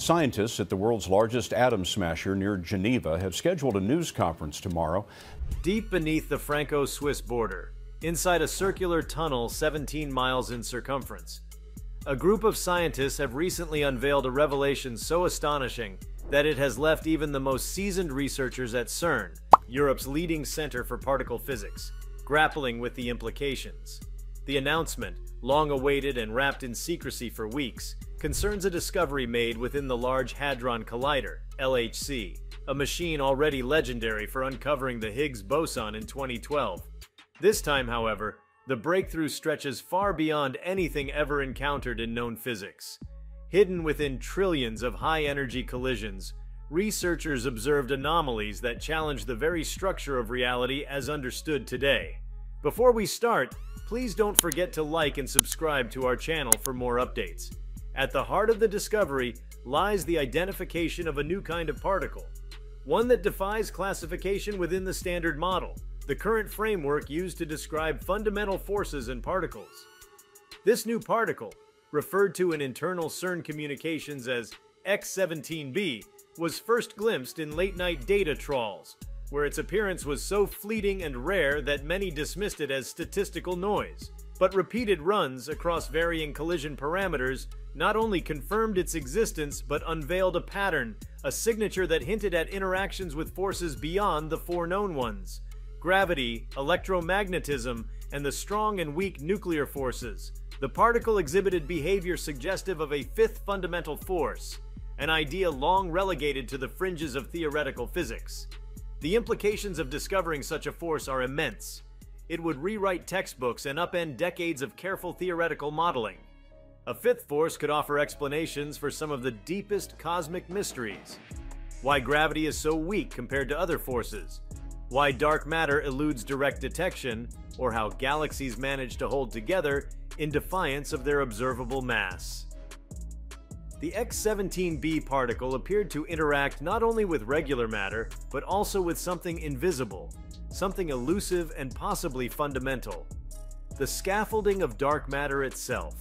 Scientists at the world's largest atom smasher near Geneva have scheduled a news conference tomorrow. Deep beneath the Franco Swiss border, inside a circular tunnel 17 miles in circumference, a group of scientists have recently unveiled a revelation so astonishing that it has left even the most seasoned researchers at CERN, Europe's leading center for particle physics, grappling with the implications. The announcement, long awaited and wrapped in secrecy for weeks, concerns a discovery made within the Large Hadron Collider, LHC, a machine already legendary for uncovering the Higgs boson in 2012. This time, however, the breakthrough stretches far beyond anything ever encountered in known physics. Hidden within trillions of high-energy collisions, researchers observed anomalies that challenge the very structure of reality as understood today. Before we start, please don't forget to like and subscribe to our channel for more updates. At the heart of the discovery lies the identification of a new kind of particle, one that defies classification within the Standard Model, the current framework used to describe fundamental forces and particles. This new particle, referred to in internal CERN communications as X17b, was first glimpsed in late-night data trawls, where its appearance was so fleeting and rare that many dismissed it as statistical noise. But repeated runs across varying collision parameters not only confirmed its existence but unveiled a pattern, a signature that hinted at interactions with forces beyond the four known ones gravity, electromagnetism, and the strong and weak nuclear forces. The particle exhibited behavior suggestive of a fifth fundamental force, an idea long relegated to the fringes of theoretical physics. The implications of discovering such a force are immense. It would rewrite textbooks and upend decades of careful theoretical modeling. A fifth force could offer explanations for some of the deepest cosmic mysteries. Why gravity is so weak compared to other forces, why dark matter eludes direct detection, or how galaxies manage to hold together in defiance of their observable mass. The X17b particle appeared to interact not only with regular matter, but also with something invisible, something elusive and possibly fundamental. The scaffolding of dark matter itself.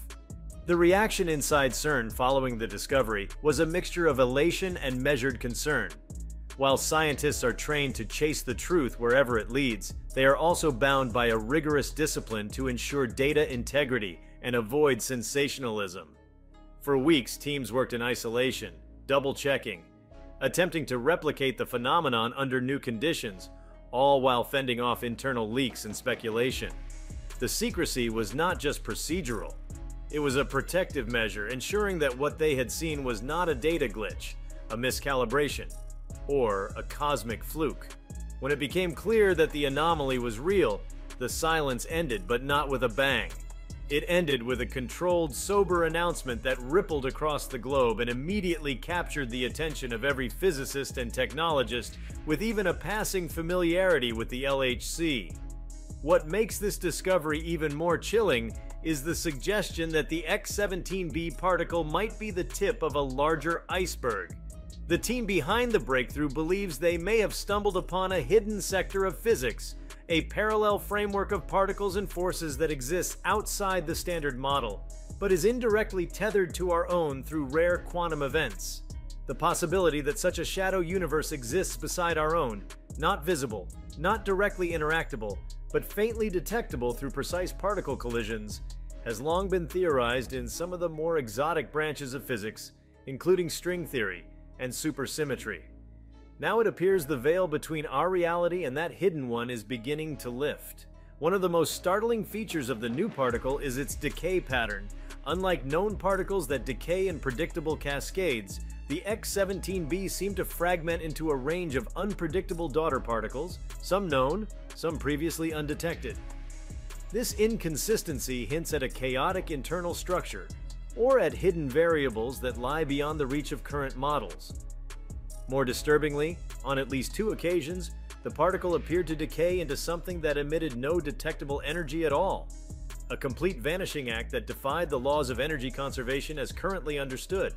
The reaction inside CERN following the discovery was a mixture of elation and measured concern. While scientists are trained to chase the truth wherever it leads, they are also bound by a rigorous discipline to ensure data integrity and avoid sensationalism. For weeks, teams worked in isolation, double-checking, attempting to replicate the phenomenon under new conditions, all while fending off internal leaks and speculation. The secrecy was not just procedural. It was a protective measure, ensuring that what they had seen was not a data glitch, a miscalibration, or a cosmic fluke. When it became clear that the anomaly was real, the silence ended, but not with a bang. It ended with a controlled, sober announcement that rippled across the globe and immediately captured the attention of every physicist and technologist with even a passing familiarity with the LHC. What makes this discovery even more chilling is the suggestion that the X17b particle might be the tip of a larger iceberg. The team behind the breakthrough believes they may have stumbled upon a hidden sector of physics, a parallel framework of particles and forces that exists outside the standard model, but is indirectly tethered to our own through rare quantum events. The possibility that such a shadow universe exists beside our own, not visible, not directly interactable, but faintly detectable through precise particle collisions, has long been theorized in some of the more exotic branches of physics, including string theory, and supersymmetry. Now it appears the veil between our reality and that hidden one is beginning to lift. One of the most startling features of the new particle is its decay pattern. Unlike known particles that decay in predictable cascades, the X17b seem to fragment into a range of unpredictable daughter particles, some known, some previously undetected. This inconsistency hints at a chaotic internal structure, or at hidden variables that lie beyond the reach of current models. More disturbingly, on at least two occasions, the particle appeared to decay into something that emitted no detectable energy at all. A complete vanishing act that defied the laws of energy conservation as currently understood.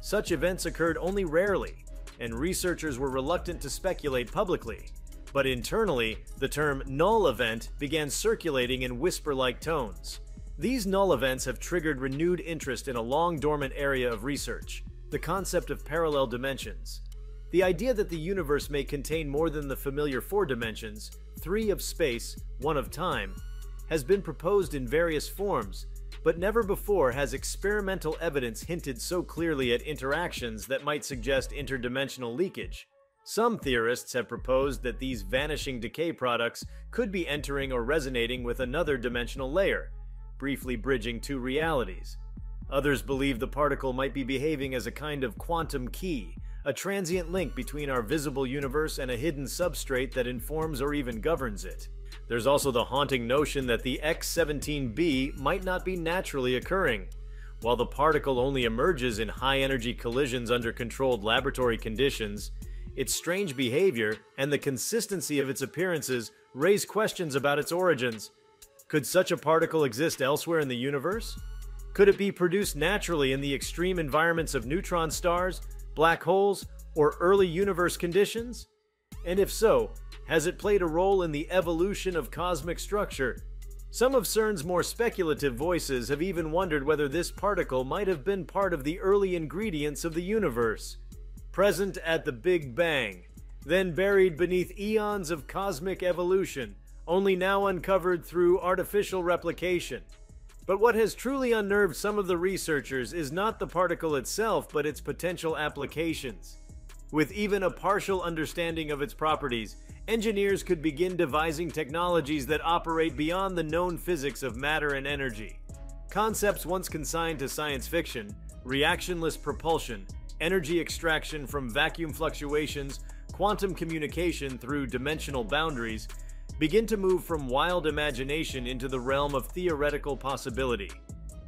Such events occurred only rarely, and researchers were reluctant to speculate publicly. But internally, the term null event began circulating in whisper-like tones. These null events have triggered renewed interest in a long dormant area of research, the concept of parallel dimensions. The idea that the universe may contain more than the familiar four dimensions, three of space, one of time, has been proposed in various forms, but never before has experimental evidence hinted so clearly at interactions that might suggest interdimensional leakage. Some theorists have proposed that these vanishing decay products could be entering or resonating with another dimensional layer, briefly bridging two realities. Others believe the particle might be behaving as a kind of quantum key, a transient link between our visible universe and a hidden substrate that informs or even governs it. There's also the haunting notion that the X17b might not be naturally occurring. While the particle only emerges in high energy collisions under controlled laboratory conditions, its strange behavior and the consistency of its appearances raise questions about its origins. Could such a particle exist elsewhere in the universe? Could it be produced naturally in the extreme environments of neutron stars, black holes, or early universe conditions? And if so, has it played a role in the evolution of cosmic structure? Some of CERN's more speculative voices have even wondered whether this particle might have been part of the early ingredients of the universe, present at the Big Bang, then buried beneath eons of cosmic evolution, only now uncovered through artificial replication. But what has truly unnerved some of the researchers is not the particle itself, but its potential applications. With even a partial understanding of its properties, engineers could begin devising technologies that operate beyond the known physics of matter and energy. Concepts once consigned to science fiction, reactionless propulsion, energy extraction from vacuum fluctuations, quantum communication through dimensional boundaries, begin to move from wild imagination into the realm of theoretical possibility.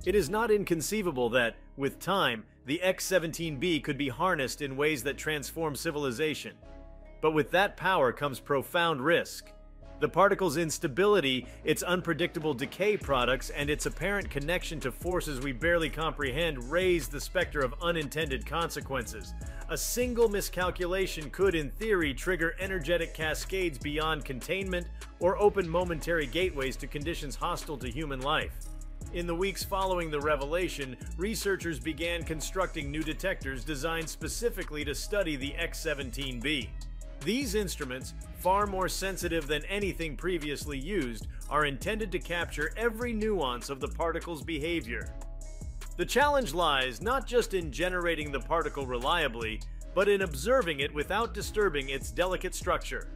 It is not inconceivable that, with time, the X-17B could be harnessed in ways that transform civilization. But with that power comes profound risk. The particle's instability, its unpredictable decay products, and its apparent connection to forces we barely comprehend raise the specter of unintended consequences. A single miscalculation could, in theory, trigger energetic cascades beyond containment or open momentary gateways to conditions hostile to human life. In the weeks following the revelation, researchers began constructing new detectors designed specifically to study the X-17B. These instruments, far more sensitive than anything previously used, are intended to capture every nuance of the particle's behavior. The challenge lies not just in generating the particle reliably, but in observing it without disturbing its delicate structure.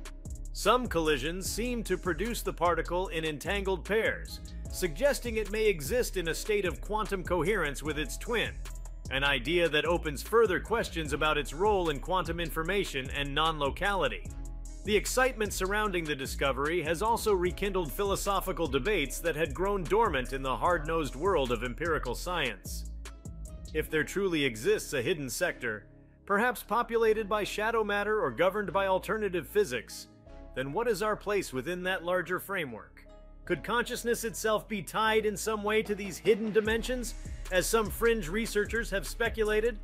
Some collisions seem to produce the particle in entangled pairs, suggesting it may exist in a state of quantum coherence with its twin, an idea that opens further questions about its role in quantum information and non-locality. The excitement surrounding the discovery has also rekindled philosophical debates that had grown dormant in the hard-nosed world of empirical science. If there truly exists a hidden sector, perhaps populated by shadow matter or governed by alternative physics, then what is our place within that larger framework? Could consciousness itself be tied in some way to these hidden dimensions, as some fringe researchers have speculated?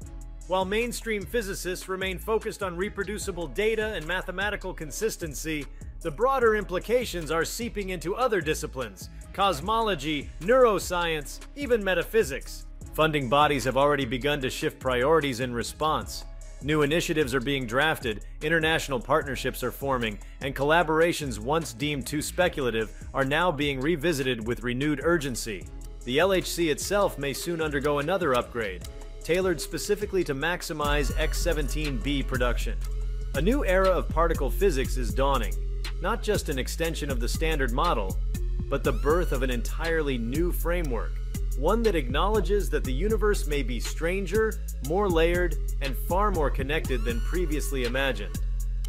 While mainstream physicists remain focused on reproducible data and mathematical consistency, the broader implications are seeping into other disciplines cosmology, neuroscience, even metaphysics. Funding bodies have already begun to shift priorities in response. New initiatives are being drafted, international partnerships are forming, and collaborations once deemed too speculative are now being revisited with renewed urgency. The LHC itself may soon undergo another upgrade, tailored specifically to maximize X-17B production. A new era of particle physics is dawning, not just an extension of the standard model, but the birth of an entirely new framework one that acknowledges that the universe may be stranger, more layered, and far more connected than previously imagined.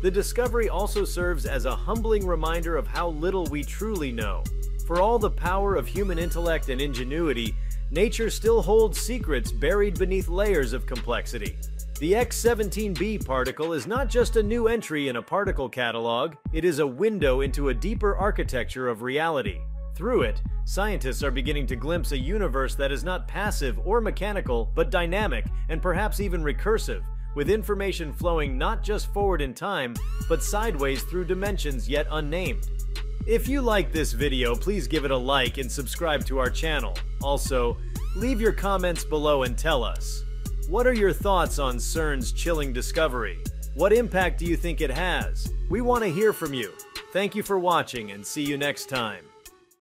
The discovery also serves as a humbling reminder of how little we truly know. For all the power of human intellect and ingenuity, nature still holds secrets buried beneath layers of complexity. The X17b particle is not just a new entry in a particle catalog, it is a window into a deeper architecture of reality. Through it, scientists are beginning to glimpse a universe that is not passive or mechanical, but dynamic and perhaps even recursive, with information flowing not just forward in time, but sideways through dimensions yet unnamed. If you like this video, please give it a like and subscribe to our channel. Also, leave your comments below and tell us, What are your thoughts on CERN's chilling discovery? What impact do you think it has? We want to hear from you. Thank you for watching and see you next time.